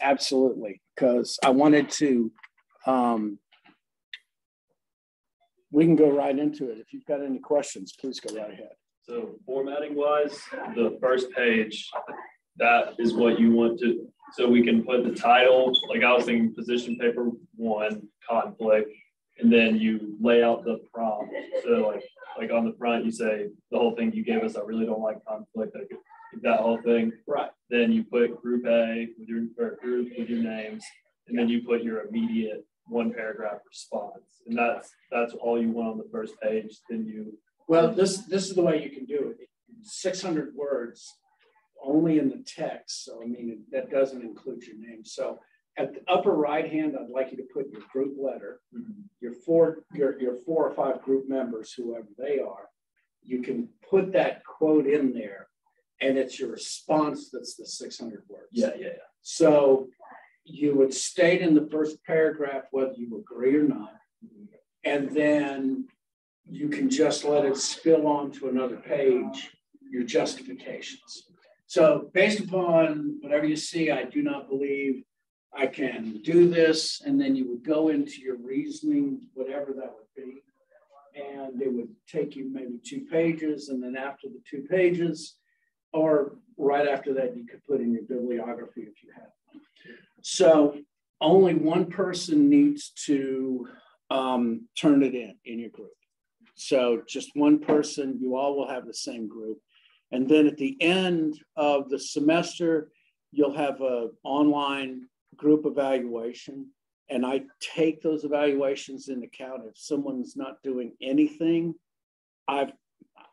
absolutely, because I wanted to, um, we can go right into it. If you've got any questions, please go right ahead. So formatting wise, the first page, that is what you want to, so we can put the title, like I was thinking position paper one, conflict, and then you lay out the prompt. So like, like on the front, you say the whole thing you gave us, I really don't like conflict, like that whole thing. Right. Then you put group A with your, or group with your names, and then you put your immediate one paragraph response. And that's, that's all you want on the first page. Then you Well, this, this is the way you can do it. Six hundred words, only in the text. So I mean, that doesn't include your name. So at the upper right hand, I'd like you to put your group letter, mm-hmm. your four, your, your four or five group members, whoever they are. You can put that quote in there and it's your response that's the six hundred words. Yeah, yeah, yeah. So you would state in the first paragraph whether you agree or not. And then you can just let it spill onto another page, your justifications. So based upon whatever you see, I do not believe I can do this. And then you would go into your reasoning, whatever that would be. And it would take you maybe two pages. And then after the two pages, or right after that, you could put in your bibliography if you have. So only one person needs to um, turn it in in your group. So just one person, you all will have the same group. And then at the end of the semester, you'll have a online group evaluation. And I take those evaluations into account. If someone's not doing anything, I've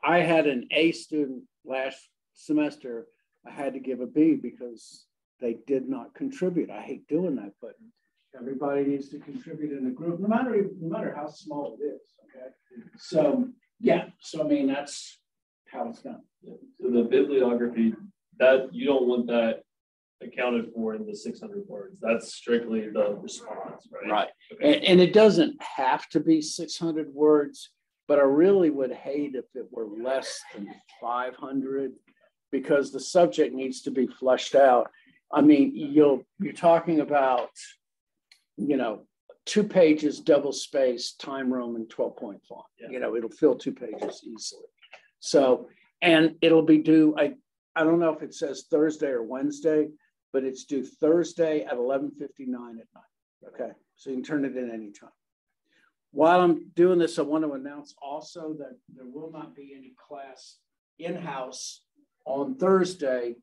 I had an A student last semester. I had to give a B because they did not contribute. I hate doing that, but everybody needs to contribute in a group, no matter no matter how small it is. Okay, so yeah, so I mean that's how it's done. So the bibliography, that you don't want that accounted for in the 600 words. That's strictly the response, right? Right, Okay. and, and it doesn't have to be 600 words, but I really would hate if it were less than 500 because the subject needs to be fleshed out. I mean, you'll you're talking about, you know, two pages, double space, time Roman, 12 point font. Yeah. You know, it'll fill two pages easily. So, and it'll be due, I, I don't know if it says Thursday or Wednesday, but it's due Thursday at 11:59 at night. Okay, so you can turn it in anytime. While I'm doing this, I want to announce also that there will not be any class in-house on Thursday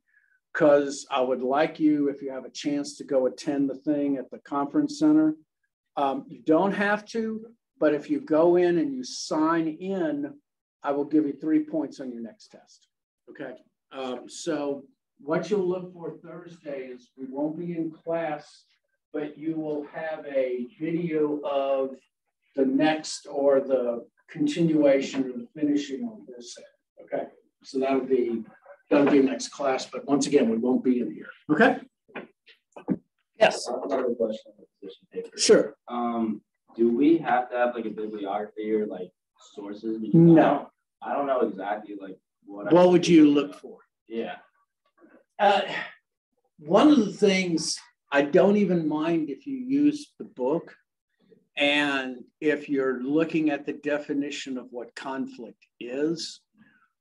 because I would like you, if you have a chance to go attend the thing at the conference center. Um, you don't have to, but if you go in and you sign in, I will give you three points on your next test. Okay. Um, so what you'll look for Thursday is we won't be in class, but you will have a video of the next or the continuation or the finishing on this. Okay. So that'll be that'll be next class, but once again, we won't be in here. Okay. Yes. Another question on the position paper. Sure. Um, do we have to have like a bibliography or like sources? Because No. I don't, I don't know exactly like what. I What should would you look at. for? Yeah. Uh, one of the things I don't even mind if you use the book. And if you're looking at the definition of what conflict is,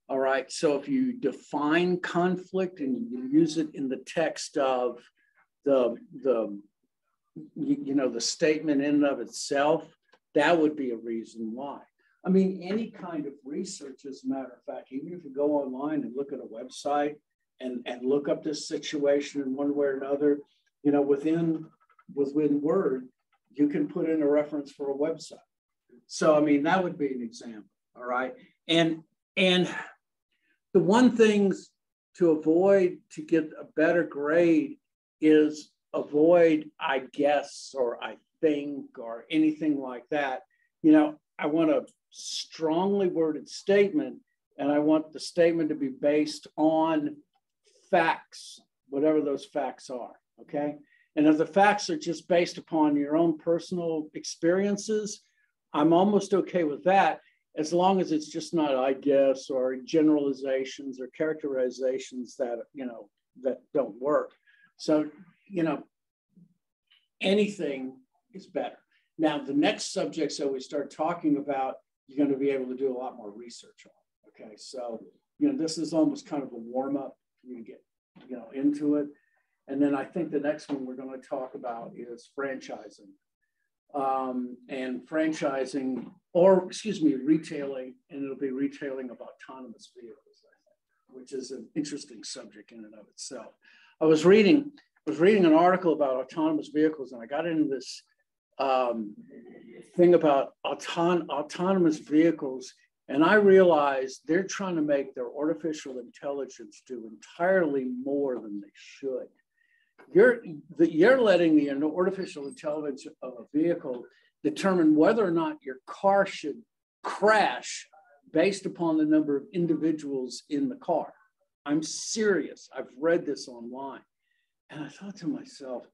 all right. So if you define conflict and you use it in the text of the, the you, know, the statement in and of itself, that would be a reason why. I mean, any kind of research, as a matter of fact, even if you go online and look at a website and, and look up this situation in one way or another, you know, within within Word, you can put in a reference for a website. So I mean, that would be an example. All right. And and the one things to avoid to get a better grade is avoid I guess or I think or anything like that. You know, I want a strongly worded statement and I want the statement to be based on facts, whatever those facts are. Okay. And if the facts are just based upon your own personal experiences, I'm almost okay with that as long as it's just not I guess or generalizations or characterizations that you know that don't work. So you know anything is better. Now, the next subjects that we start talking about, you're going to be able to do a lot more research on. Okay, so you know this is almost kind of a warm up you get you know into it, and then I think the next one we're going to talk about is franchising, um, and franchising, or excuse me, retailing, and it'll be retailing of autonomous vehicles, which is an interesting subject in and of itself. I was reading I was reading an article about autonomous vehicles, and I got into this um, thing about auton- autonomous vehicles, and I realized they're trying to make their artificial intelligence do entirely more than they should. You're, the, you're letting the artificial intelligence of a vehicle determine whether or not your car should crash based upon the number of individuals in the car. I'm serious. I've read this online. And I thought to myself,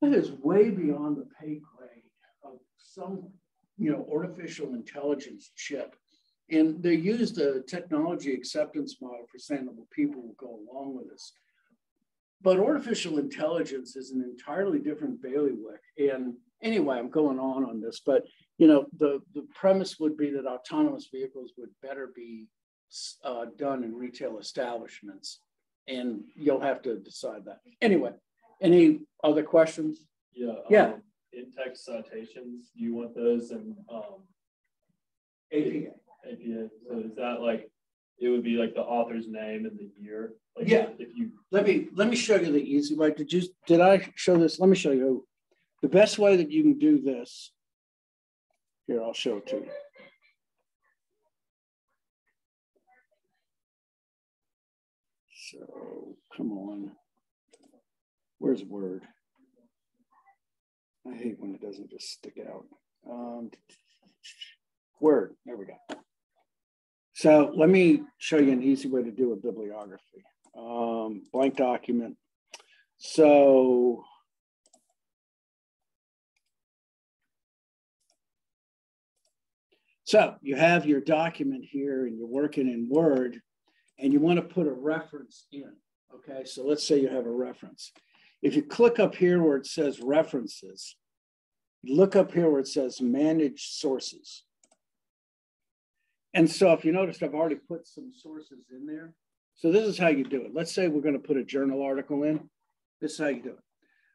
that is way beyond the pay grade of some, you know, artificial intelligence chip. And they used a technology acceptance model for saying that people will go along with this. But artificial intelligence is an entirely different bailiwick. And anyway, I'm going on on this, but you know, the, the premise would be that autonomous vehicles would better be uh, done in retail establishments and you'll have to decide that. Anyway, any other questions? Yeah. Yeah. Um, in text citations, do you want those in um, APA. APA? So is that like it would be like the author's name and the year? Like Yeah. If you Let me let me show you the easy way. Did you did I show this? Let me show you the best way that you can do this. Here, I'll show it to you. So come on. Where's Word? I hate when it doesn't just stick out. Um, Word, there we go. So let me show you an easy way to do a bibliography. Um, blank document. So So you have your document here and you're working in Word and you want to put a reference in. Okay, so let's say you have a reference. If you click up here where it says references, look up here where it says manage sources. And so if you noticed, I've already put some sources in there. So this is how you do it. Let's say we're going to put a journal article in. This is how you do it.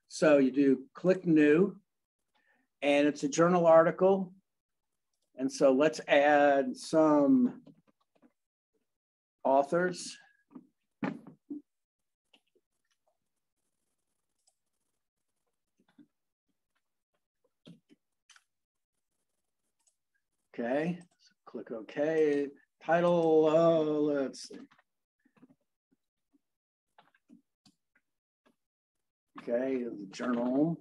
So you do click new, and it's a journal article. And so let's add some authors. Okay, so click OK. Title, uh, let's see. Okay, the journal.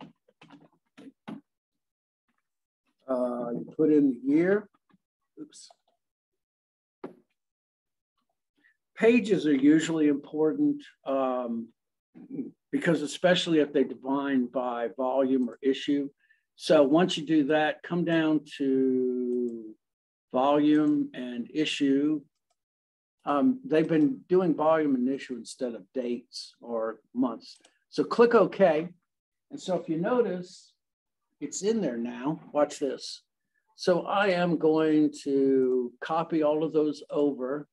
Uh, you put in the year. Oops. Pages are usually important um, because especially if they define by volume or issue, so once you do that, come down to volume and issue. Um, they've been doing volume and issue instead of dates or months. So click OK. And so if you notice, it's in there now. Watch this. So I am going to copy all of those over.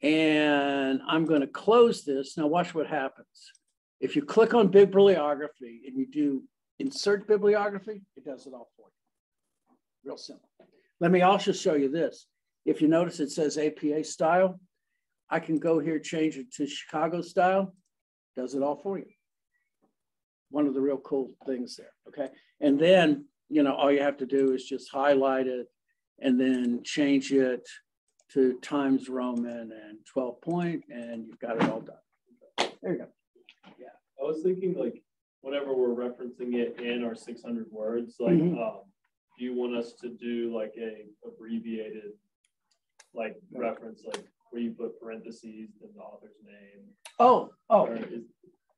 And I'm going to close this. Now watch what happens. If you click on bibliography and you do insert bibliography, it does it all for you. Real simple. Let me also show you this. If you notice it says APA style, I can go here, change it to Chicago style, does it all for you. One of the real cool things there, okay? And then, you know, all you have to do is just highlight it and then change it to Times Roman and 12 point, and you've got it all done. There you go. Yeah, I was thinking like whenever we're referencing it in our 600 words, like, Mhm. um, do you want us to do like a abbreviated, like reference, like where you put parentheses, then the author's name? Oh, oh, is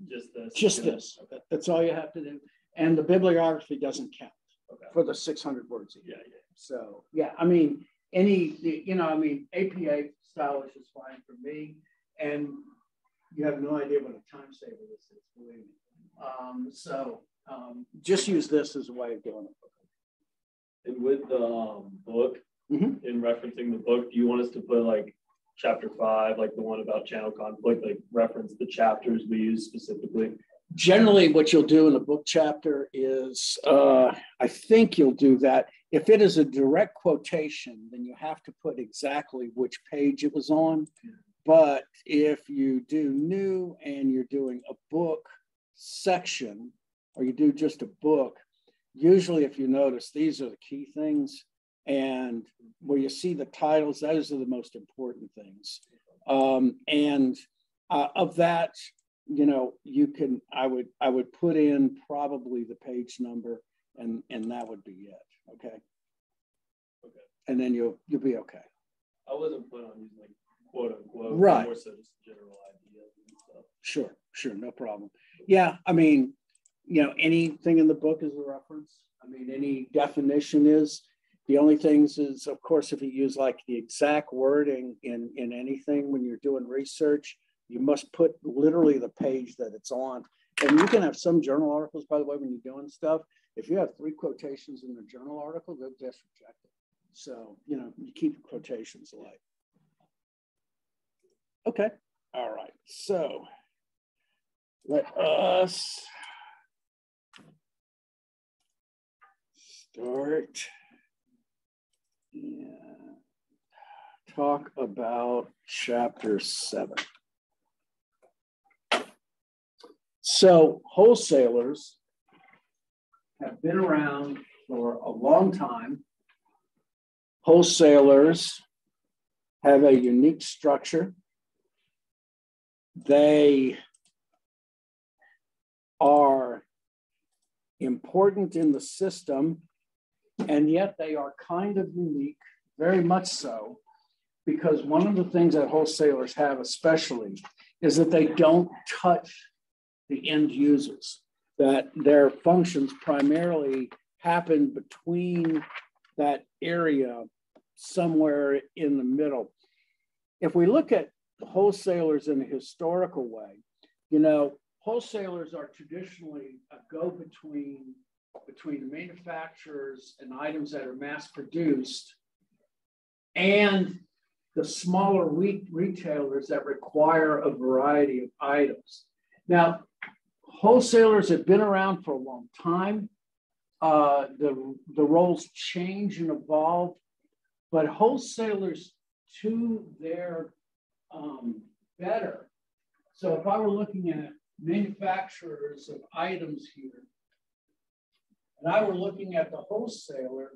just this? just this. Okay. That's all you have to do. And the bibliography doesn't count Okay. for the 600 words. Yeah, yeah. So, yeah, I mean, any, you know, I mean, APA stylish is fine for me. And you have no idea what a time saver this is, believe me. Um, so um, just use this as a way of doing it. And with the um, book, Mhm. in referencing the book, do you want us to put like chapter five, like the one about channel conflict, like reference the chapters we use specifically? Generally, what you'll do in a book chapter is, uh, I think you'll do that. If it is a direct quotation, then you have to put exactly which page it was on. But if you do new and you're doing a book section, or you do just a book, usually if you notice, these are the key things. And where you see the titles, those are the most important things. Um, and uh, of that, you know, you can, I would, I would put in probably the page number and, and that would be it. Okay. Okay. And then you'll, you'll be okay. I wasn't planning on using like quote unquote, Right. more so just general ideas and stuff. Sure, sure, no problem. Yeah, I mean, you know, anything in the book is a reference. I mean, any definition is. The only things is, of course, if you use like the exact wording in in anything when you're doing research, you must put literally the page that it's on. And you can have some journal articles, by the way, when you're doing stuff. If you have three quotations in a journal article, they'll just reject it. So, you know, you keep the quotations alive. Okay, all right. So let us start talk about chapter seven. So wholesalers have been around for a long time. Wholesalers have a unique structure. They are important in the system, and yet they are kind of unique, very much so, because one of the things that wholesalers have, especially, is that they don't touch the end users, that their functions primarily happen between that area somewhere in the middle. If we look at wholesalers in a historical way, you know, wholesalers are traditionally a go-between between the manufacturers and items that are mass produced and the smaller re- retailers that require a variety of items. Now, wholesalers have been around for a long time. Uh, the, the roles change and evolve, but wholesalers to their um, better. So if I were looking at manufacturers of items here, and I were looking at the wholesaler,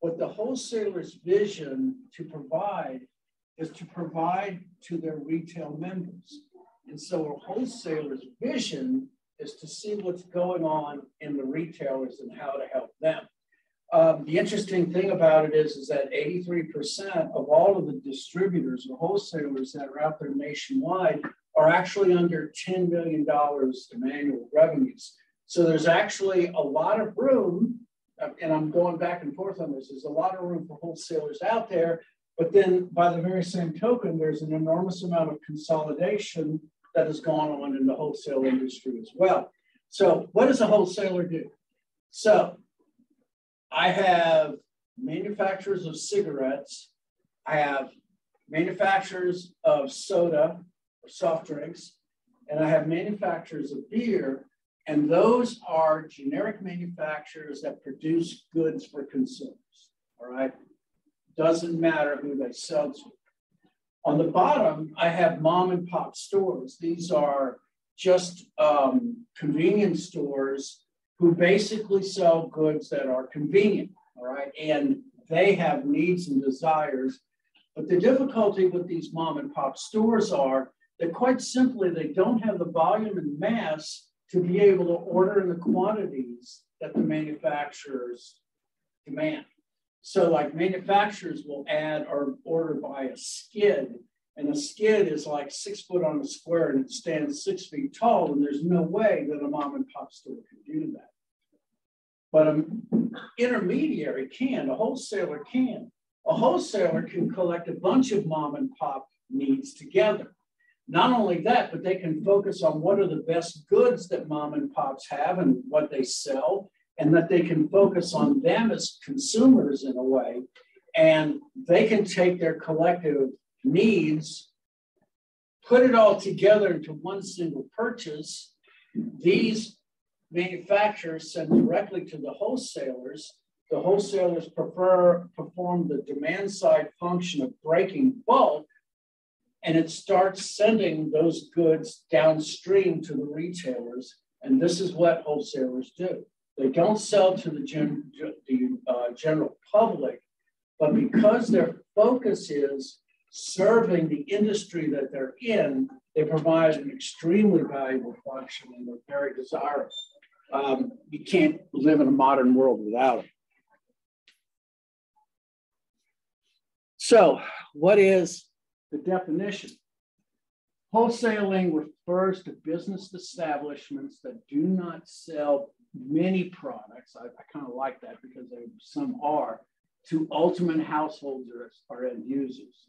what the wholesaler's vision to provide is to provide to their retail members. And so a wholesaler's vision is to see what's going on in the retailers and how to help them. Um, the interesting thing about it is, is that 83% of all of the distributors or wholesalers that are out there nationwide are actually under $10 million in annual revenues. So there's actually a lot of room, uh, and I'm going back and forth on this, there's a lot of room for wholesalers out there. But then by the very same token, there's an enormous amount of consolidation that has gone on in the wholesale industry as well. So what does a wholesaler do? So I have manufacturers of cigarettes. I have manufacturers of soda or soft drinks, and I have manufacturers of beer. And those are generic manufacturers that produce goods for consumers. All right. Doesn't matter who they sell to. On the bottom, I have mom and pop stores. These are just um, convenience stores who basically sell goods that are convenient, all right? And they have needs and desires. But the difficulty with these mom and pop stores are that quite simply, they don't have the volume and mass to be able to order in the quantities that the manufacturers demand. So like manufacturers will add or order by a skid and a skid is like six foot on a square and it stands six feet tall, and there's no way that a mom and pop store can do that. But an intermediary can, a wholesaler can. A wholesaler can collect a bunch of mom and pop needs together. Not only that, but they can focus on what are the best goods that mom and pops have and what they sell, and that they can focus on them as consumers in a way. And they can take their collective needs, put it all together into one single purchase. These manufacturers send directly to the wholesalers. The wholesalers prefer perform the demand side function of breaking bulk, and it starts sending those goods downstream to the retailers. And this is what wholesalers do. They don't sell to the, gen, the uh, general public, but because their focus is serving the industry that they're in, they provide an extremely valuable function and they're very desirable. Um, you can't live in a modern world without it. So, what is the definition? Wholesaling refers to business establishments that do not sell many products. I, I kind of like that because they, some are to ultimate householders or end users.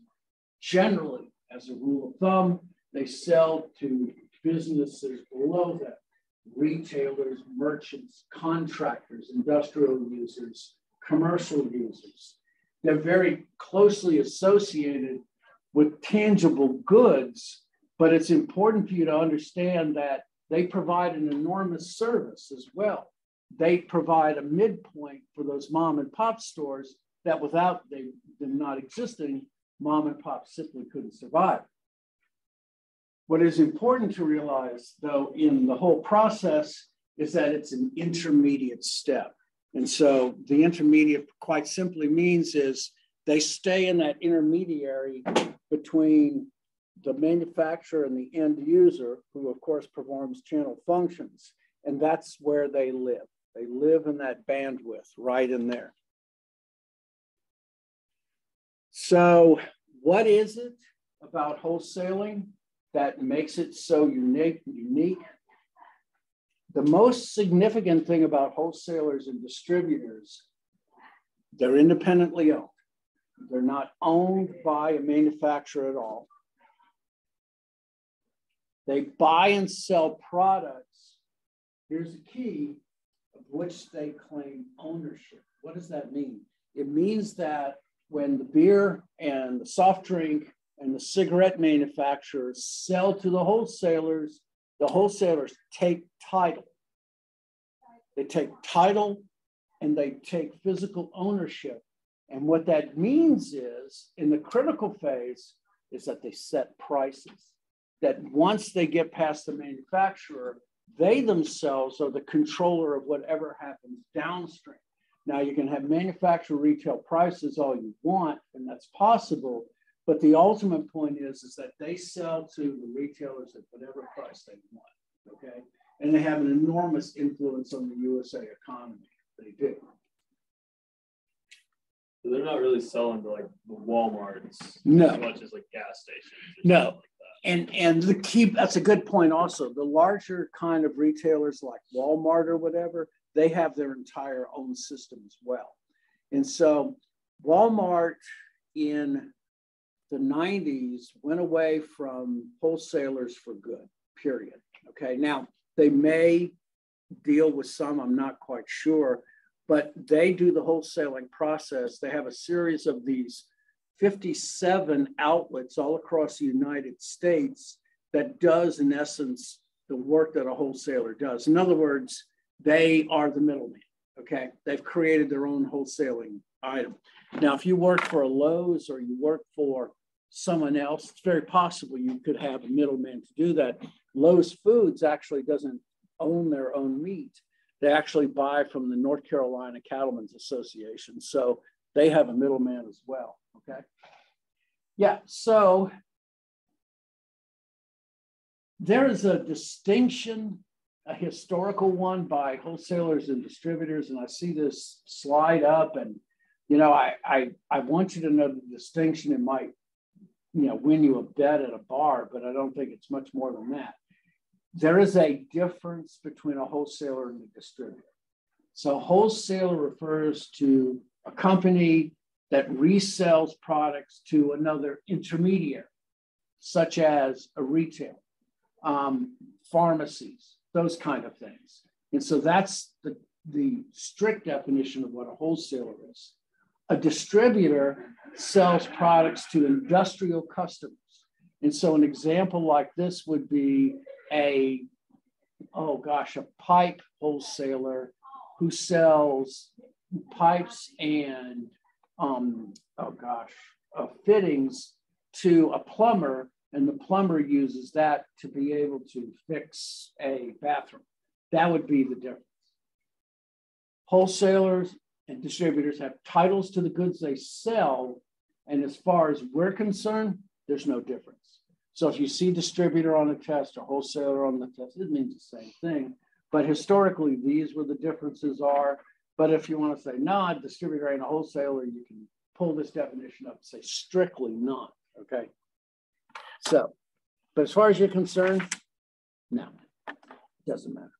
Generally, as a rule of thumb, they sell to businesses below them retailers, merchants, contractors, industrial users, commercial users. They're very closely associated with tangible goods, but it's important for you to understand that they provide an enormous service as well. They provide a midpoint for those mom and pop stores that without they, them not existing, mom and pop simply couldn't survive. What is important to realize, though, in the whole process is that it's an intermediate step. And so the intermediate, quite simply, means is they stay in that intermediary between the manufacturer and the end user, who of course performs channel functions. And that's where they live. They live in that bandwidth right in there. So, what is it about wholesaling that makes it so unique? Unique. The most significant thing about wholesalers and distributors, they're independently owned. They're not owned by a manufacturer at all. They buy and sell products. Here's the key of which they claim ownership. What does that mean? It means that when the beer and the soft drink and the cigarette manufacturers sell to the wholesalers, the wholesalers take title. They take title and they take physical ownership. And what that means is, in the critical phase, is that they set prices. That once they get past the manufacturer, they themselves are the controller of whatever happens downstream. Now you can have manufacturer retail prices all you want, and that's possible. But the ultimate point is, is that they sell to the retailers at whatever price they want. Okay. And they have an enormous influence on the USA economy. They do. They're not really selling to like the Walmarts no. as much as like gas stations. No. Like and and the key that's a good point also. The larger kind of retailers like Walmart or whatever, they have their entire own system as well. And so Walmart in the 90s went away from wholesalers for good, period. Okay, now they may deal with some, I'm not quite sure, but they do the wholesaling process. They have a series of these 57 outlets all across the United States that does, in essence, the work that a wholesaler does. In other words, they are the middleman. Okay. They've created their own wholesaling item. Now, if you work for a Lowe's or you work for someone else, it's very possible you could have a middleman to do that. Lowe's Foods actually doesn't own their own meat. They actually buy from the North Carolina Cattlemen's Association. So they have a middleman as well. Okay. Yeah. So there is a distinction a historical one by wholesalers and distributors, and I see this slide up, and you know, I I, I want you to know the distinction. It might, you know, win you a bet at a bar, but I don't think it's much more than that. There is a difference between a wholesaler and a distributor. So, wholesaler refers to a company that resells products to another intermediary. such as a retail, um, pharmacies, those kind of things. And so that's the, the strict definition of what a wholesaler is. A distributor sells products to industrial customers. And so an example like this would be a, oh gosh, a pipe wholesaler who sells pipes and, um, oh gosh, uh, fittings to a plumber, and the plumber uses that to be able to fix a bathroom. That would be the difference. Wholesalers and distributors have titles to the goods they sell. And as far as we're concerned, there's no difference. So if you see distributor on a test or wholesaler on the test, it means the same thing. But historically, these were the differences are. But if you want to say, not distributor ain't a wholesaler, you can pull this definition up and say strictly not. Okay. So, but as far as you're concerned, no, it doesn't matter.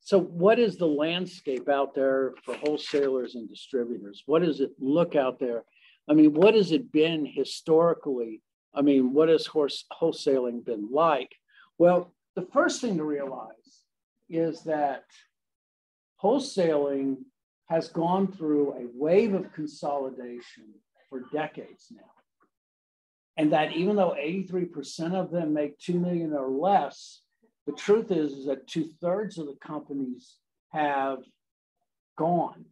So, what is the landscape out there for wholesalers and distributors? What does it look out there? I mean, what has it been historically? I mean, what has horse wholesaling been like? Well, the first thing to realize is that wholesaling has gone through a wave of consolidation for decades now. And that even though 83% of them make 2 million or less, the truth is, is that two thirds of the companies have gone.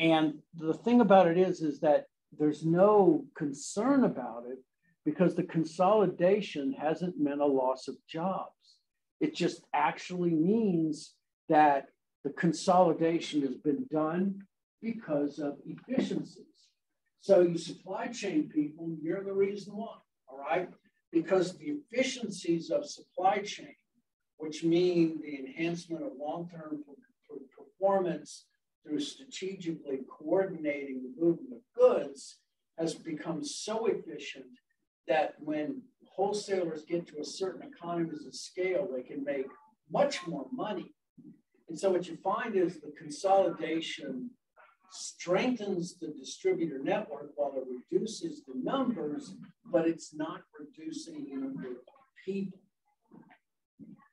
And the thing about it is, is that there's no concern about it because the consolidation hasn't meant a loss of jobs. It just actually means that the consolidation has been done because of efficiencies. So you supply chain people, you're the reason why, all right? because the efficiencies of supply chain, which mean the enhancement of long-term performance through strategically coordinating the movement of goods, has become so efficient that when wholesalers get to a certain economies of scale, they can make much more money. And so what you find is the consolidation strengthens the distributor network while it reduces the numbers, but it's not reducing the number of people.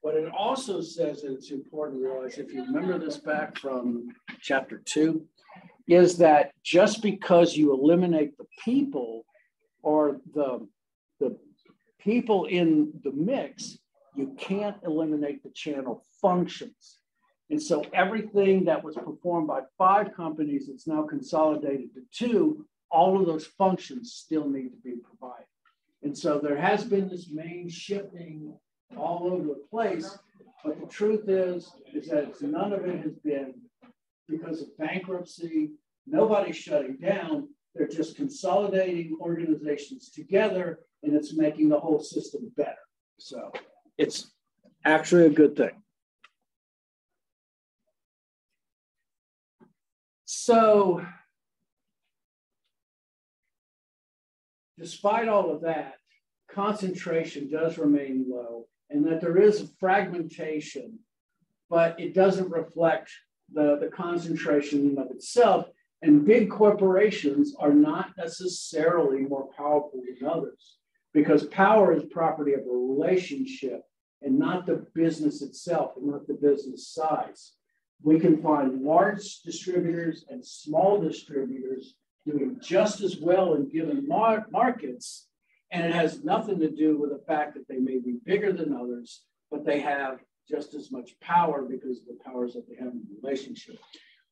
What it also says, and it's important to realize, if you remember this back from chapter two, is that just because you eliminate the people or the, the people in the mix, you can't eliminate the channel functions. And so everything that was performed by five companies that's now consolidated to two, all of those functions still need to be provided. And so there has been this main shifting all over the place, but the truth is, is that none of it has been because of bankruptcy. Nobody's shutting down. They're just consolidating organizations together and it's making the whole system better. So it's actually a good thing. So, despite all of that, concentration does remain low and that there is fragmentation, but it doesn't reflect the, the concentration of itself. And big corporations are not necessarily more powerful than others because power is property of a relationship and not the business itself and not the business size we can find large distributors and small distributors doing just as well in given mar markets. And it has nothing to do with the fact that they may be bigger than others, but they have just as much power because of the powers that they have in the relationship.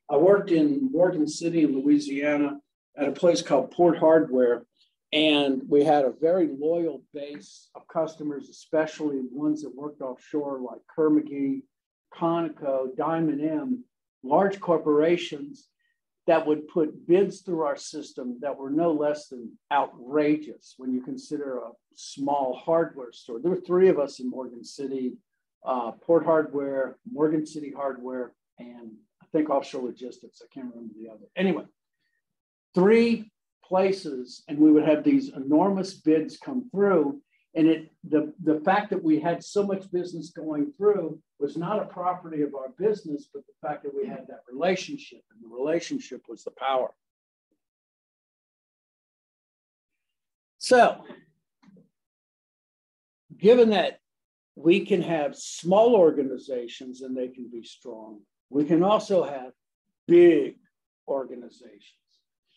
I worked in Morgan City in Louisiana at a place called Port Hardware, and we had a very loyal base of customers, especially ones that worked offshore like Kerr-McGee, Conoco, Diamond M, large corporations that would put bids through our system that were no less than outrageous when you consider a small hardware store. There were three of us in Morgan City, uh, Port Hardware, Morgan City Hardware, and I think Offshore Logistics. I can't remember the other. Anyway, three places, and we would have these enormous bids come through. And it the, the fact that we had so much business going through was not a property of our business, but the fact that we had that relationship, and the relationship was the power. So, given that we can have small organizations and they can be strong, we can also have big organizations,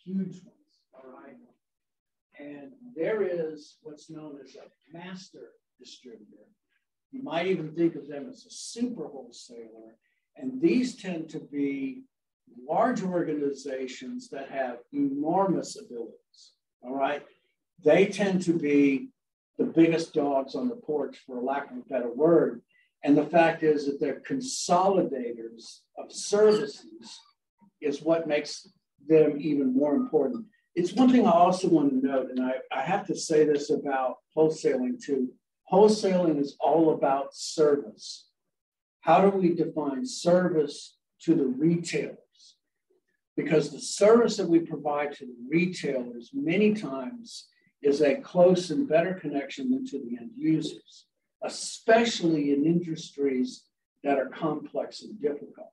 huge ones, all right? And there is what's known as a master distributor. You might even think of them as a super wholesaler. And these tend to be large organizations that have enormous abilities. All right. They tend to be the biggest dogs on the porch, for lack of a better word. And the fact is that they're consolidators of services is what makes them even more important. It's one thing I also want to note, and I, I have to say this about wholesaling too. Wholesaling is all about service. How do we define service to the retailers? Because the service that we provide to the retailers many times is a close and better connection than to the end users, especially in industries that are complex and difficult.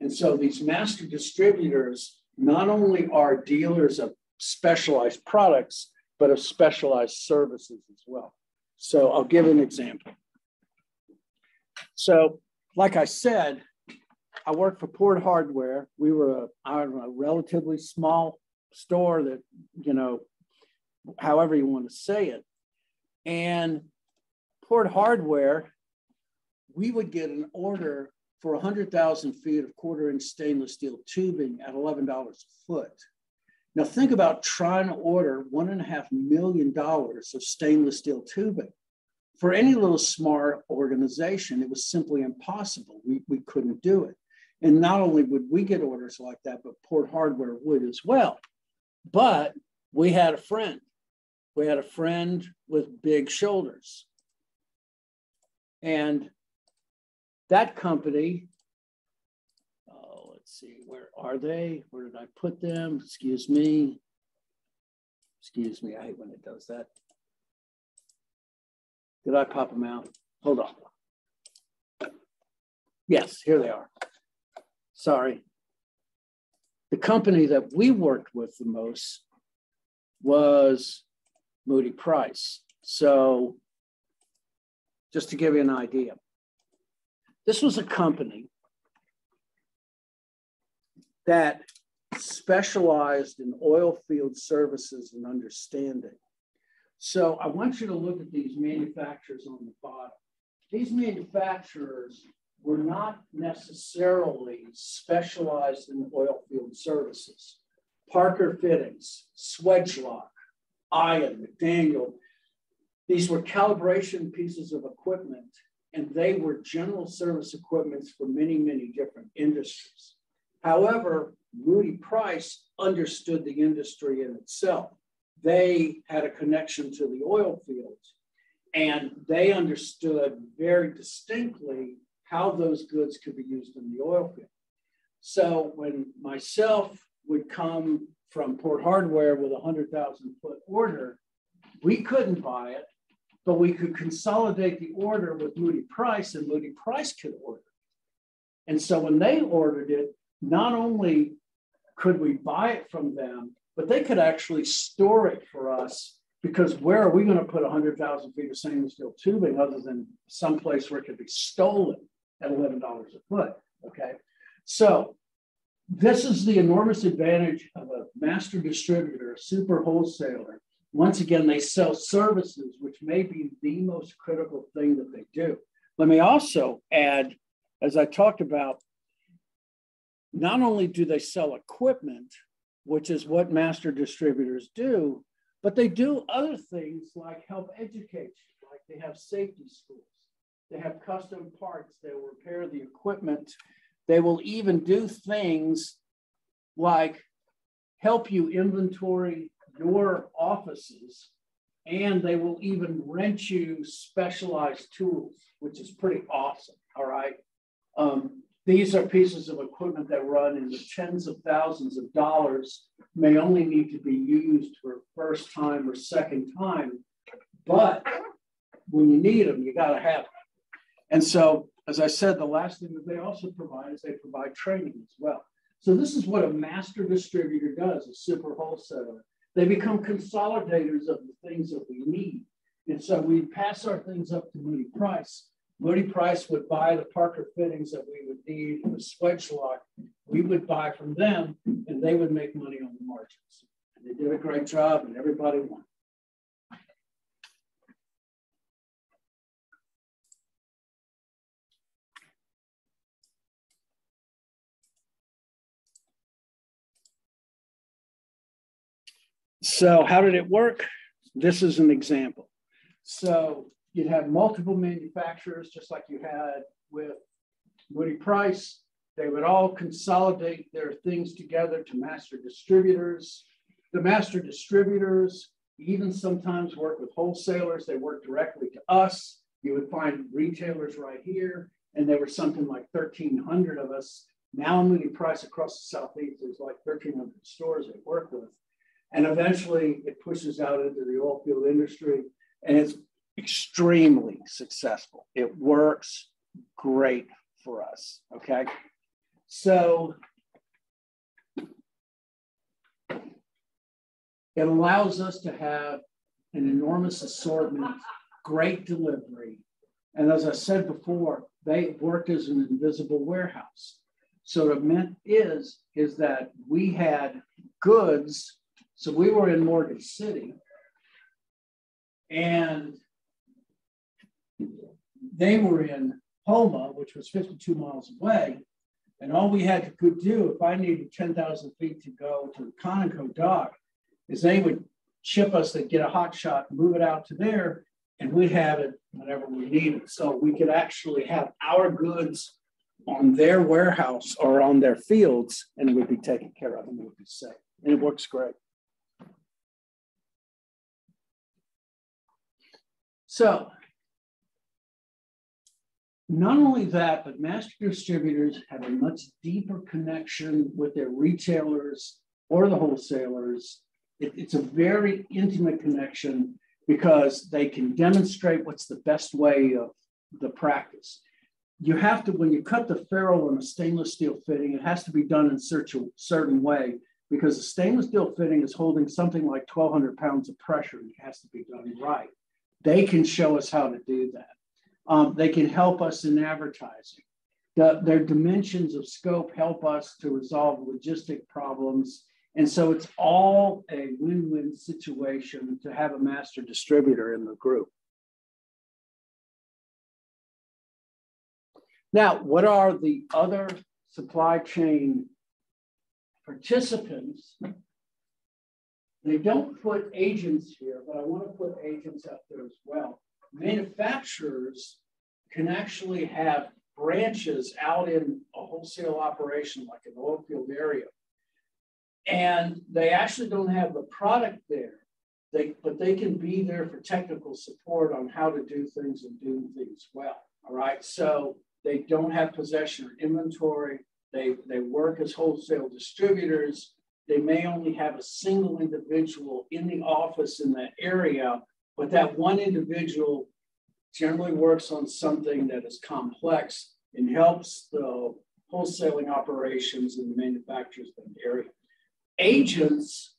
And so these master distributors not only are dealers of specialized products, but of specialized services as well. So I'll give an example. So, like I said, I worked for Port Hardware. We were a, a relatively small store that, you know, however you want to say it. And Port Hardware, we would get an order for 100,000 feet of quarter inch stainless steel tubing at $11 a foot. Now think about trying to order one and a half million dollars of stainless steel tubing. For any little smart organization, it was simply impossible. We, we couldn't do it. And not only would we get orders like that, but Port Hardware would as well. But we had a friend. We had a friend with big shoulders. And that company, oh, let's see, where are they? Where did I put them? Excuse me. Excuse me, I hate when it does that. Did I pop them out? Hold on. Yes, here they are. Sorry. The company that we worked with the most was Moody Price. So, just to give you an idea, this was a company that specialized in oil field services and understanding. So I want you to look at these manufacturers on the bottom. These manufacturers were not necessarily specialized in oil field services. Parker Fittings, Swagelok, Ion, McDaniel, these were calibration pieces of equipment and they were general service equipments for many, many different industries. However, Moody Price understood the industry in itself they had a connection to the oil fields and they understood very distinctly how those goods could be used in the oil field. So when myself would come from Port Hardware with a 100,000 foot order, we couldn't buy it, but we could consolidate the order with Moody Price and Moody Price could order. And so when they ordered it, not only could we buy it from them, but they could actually store it for us because where are we going to put 100,000 feet of stainless steel tubing other than someplace where it could be stolen at $11 a foot? Okay. So this is the enormous advantage of a master distributor, a super wholesaler. Once again, they sell services, which may be the most critical thing that they do. Let me also add, as I talked about, not only do they sell equipment, which is what master distributors do, but they do other things like help educate you, like they have safety schools, they have custom parts, they will repair the equipment, they will even do things like help you inventory your offices, and they will even rent you specialized tools, which is pretty awesome. All right. Um, these are pieces of equipment that run in the tens of thousands of dollars, may only need to be used for first time or second time, but when you need them, you got to have them. And so, as I said, the last thing that they also provide is they provide training as well. So this is what a master distributor does, a super wholesaler. they become consolidators of the things that we need. And so we pass our things up to Moody Price. Moody Price would buy the Parker fittings that we would need, the Swagelok. We would buy from them, and they would make money on the margins. And they did a great job, and everybody won. So how did it work? This is an example. So you'd have multiple manufacturers, just like you had with Moody Price. They would all consolidate their things together to master distributors. The master distributors even sometimes work with wholesalers. They work directly to us. You would find retailers right here, and there were something like 1,300 of us. Now, Moody Price across the Southeast, there's like 1,300 stores they work with. And eventually it pushes out into the oil field industry and it's extremely successful. It works great for us. Okay. So it allows us to have an enormous assortment, great delivery. And as I said before, they worked as an invisible warehouse. So what it meant is, is that we had goods. So we were in Morgan City and they were in Houma, which was 52 miles away. And all we had to do, if I needed 10,000 feet to go to Conoco dock, is they would ship us to get a hot shot, move it out to there, and we'd have it whenever we needed. So we could actually have our goods on their warehouse or on their fields, and would be taken care of and would be safe. And it works great. So not only that, but master distributors have a much deeper connection with their retailers or the wholesalers. It, it's a very intimate connection because they can demonstrate what's the best way of the practice. You have to, when you cut the ferrule in a stainless steel fitting, it has to be done in such a certain way because the stainless steel fitting is holding something like 1,200 pounds of pressure and it has to be done right. They can show us how to do that. Um, they can help us in advertising. The, their dimensions of scope help us to resolve logistic problems. And so it's all a win win situation to have a master distributor in the group. Now, what are the other supply chain participants they don't put agents here, but I want to put agents up there as well. Manufacturers can actually have branches out in a wholesale operation, like an oil field area. And they actually don't have the product there, they, but they can be there for technical support on how to do things and do things well. All right. So they don't have possession or inventory. They, they work as wholesale distributors they may only have a single individual in the office in that area, but that one individual generally works on something that is complex and helps the wholesaling operations and the manufacturers in the area. Agents,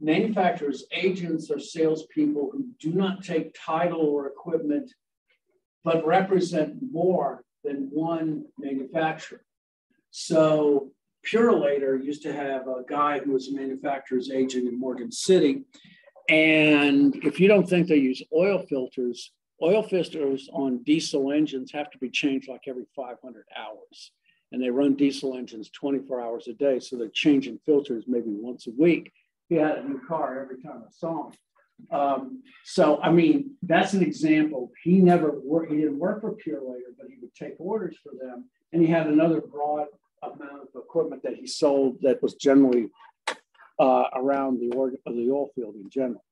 manufacturers, agents are salespeople who do not take title or equipment, but represent more than one manufacturer. So Purolator used to have a guy who was a manufacturer's agent in Morgan City. And if you don't think they use oil filters, oil filters on diesel engines have to be changed like every 500 hours. And they run diesel engines 24 hours a day. So they're changing filters maybe once a week. He had a new car every time I saw him. Um, so, I mean, that's an example. He never worked, he didn't work for Purolator, but he would take orders for them. And he had another broad amount of equipment that he sold that was generally uh, around the, org- the oil field in general.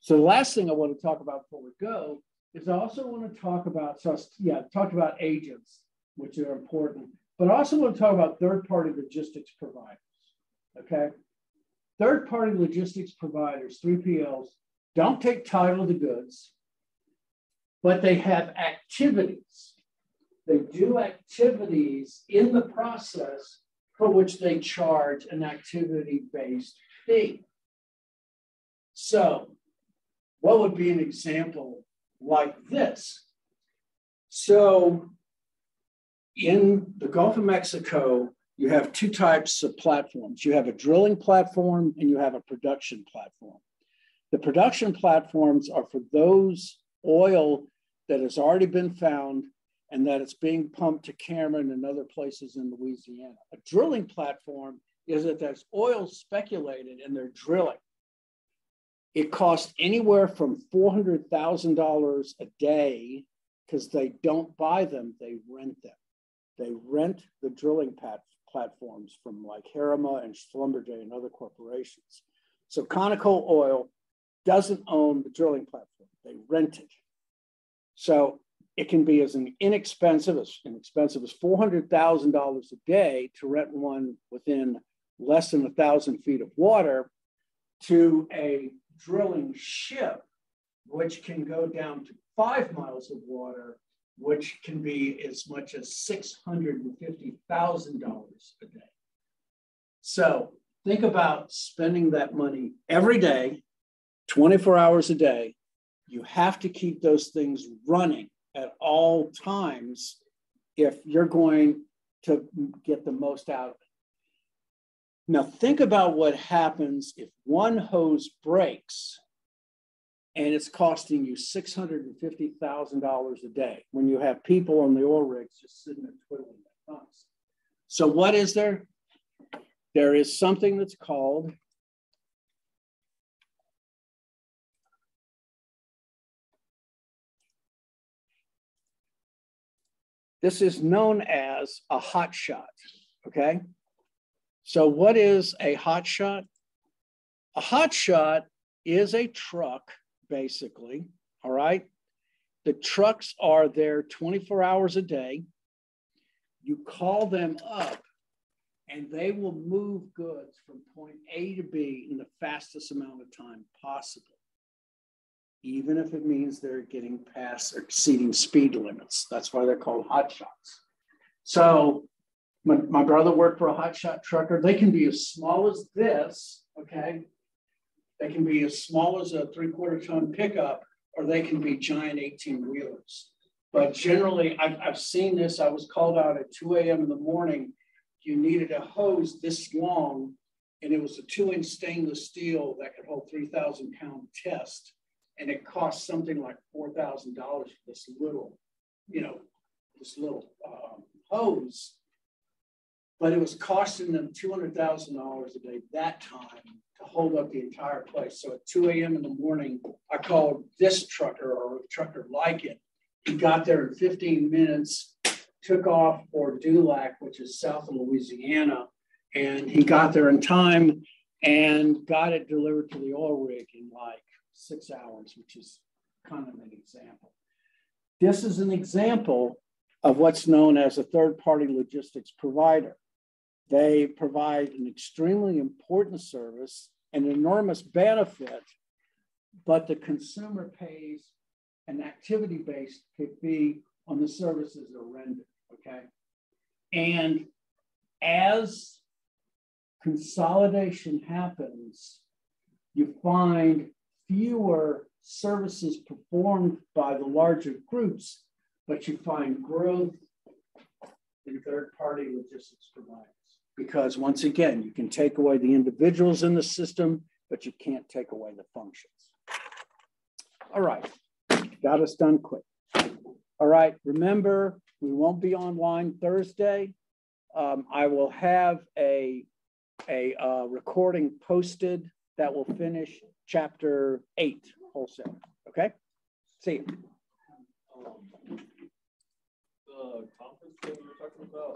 So the last thing I want to talk about before we go is I also want to talk about, so yeah, talked about agents, which are important, but I also want to talk about third-party logistics providers, okay? Third-party logistics providers, 3PLs, don't take title to goods, but they have activities they do activities in the process for which they charge an activity based fee. So, what would be an example like this? So, in the Gulf of Mexico, you have two types of platforms. You have a drilling platform and you have a production platform. The production platforms are for those oil that has already been found and that it's being pumped to Cameron and other places in Louisiana. A drilling platform is that there's oil speculated and they're drilling. It costs anywhere from $400,000 a day because they don't buy them, they rent them. They rent the drilling platforms from like Harima and Schlumberger and other corporations. So Conoco Oil doesn't own the drilling platform, they rent it. So it can be as an inexpensive as inexpensive as four hundred thousand dollars a day to rent one within less than a thousand feet of water, to a drilling ship, which can go down to five miles of water, which can be as much as six hundred and fifty thousand dollars a day. So think about spending that money every day, 24 hours a day. You have to keep those things running at all times if you're going to get the most out of it. Now, think about what happens if one hose breaks and it's costing you $650,000 a day when you have people on the oil rigs just sitting there twiddling their thumbs. So, what is there? There is something that's called This is known as a hot shot, okay? So what is a hot shot? A hot shot is a truck, basically, all right? The trucks are there 24 hours a day. You call them up and they will move goods from point A to B in the fastest amount of time possible even if it means they're getting past or exceeding speed limits. That's why they're called hot shots. So my, my brother worked for a hot shot trucker. They can be as small as this, okay? They can be as small as a three quarter ton pickup, or they can be giant 18 wheelers. But generally, I've, I've seen this. I was called out at 2 a.m. in the morning. You needed a hose this long, and it was a two inch stainless steel that could hold 3,000 pound test and it costs something like four thousand dollars for this little, you know, this little um, hose. But it was costing them two hundred thousand dollars a day that time to hold up the entire place. So at two a.m. in the morning, I called this trucker or a trucker like it. He got there in 15 minutes, took off for Dulac, which is south of Louisiana, and he got there in time and got it delivered to the oil rig in like six hours, which is kind of an example. This is an example of what's known as a third party logistics provider. They provide an extremely important service, an enormous benefit, but the consumer pays an activity based fee on the services that are rendered. Okay. And as consolidation happens, you find fewer services performed by the larger groups, but you find growth in third party logistics providers. Because once again, you can take away the individuals in the system, but you can't take away the functions. All right, got us done quick. All right, remember, we won't be online Thursday. Um, I will have a, a uh, recording posted that will finish chapter eight wholesale. Okay? See you. Um, the conference that we were talking about,